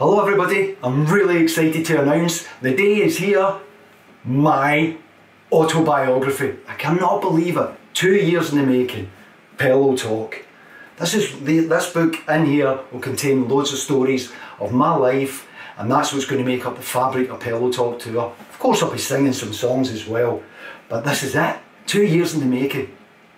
Hello everybody, I'm really excited to announce the day is here, my autobiography. I cannot believe it. Two years in the making, Pellow Talk. This is the, this book in here will contain loads of stories of my life and that's what's going to make up the fabric of Pellow Talk tour. Of course I'll be singing some songs as well, but this is it. Two years in the making.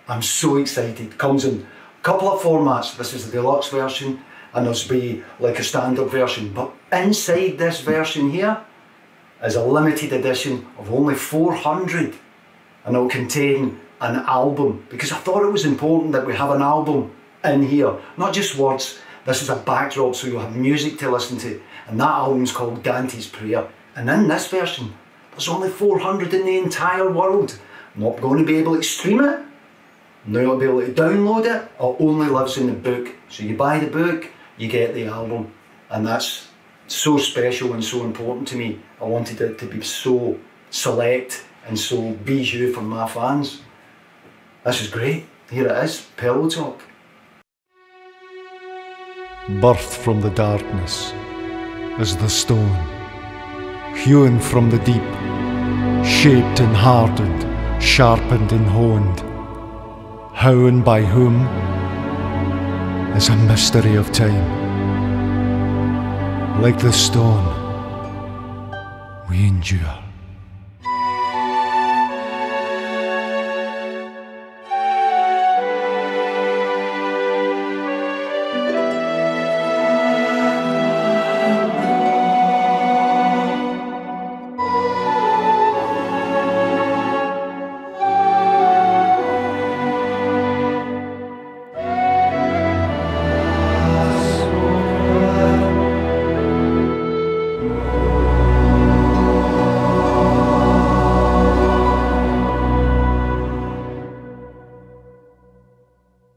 I'm so excited. Comes in a couple of formats. This is the deluxe version and there's be like a standard version. But inside this version here is a limited edition of only 400 and it'll contain an album because I thought it was important that we have an album in here, not just words. This is a backdrop so you'll have music to listen to and that album's called Dante's Prayer. And in this version, there's only 400 in the entire world. I'm not going to be able to stream it, not going to be able to download it, it only lives in the book. So you buy the book, you get the album and that's so special and so important to me. I wanted it to be so select and so bijou for my fans. This is great. Here it is, Pellow Talk. Birth from the darkness is the stone, hewn from the deep, shaped and hardened, sharpened and honed. How and by whom is a mystery of time. Like the stone, we endure.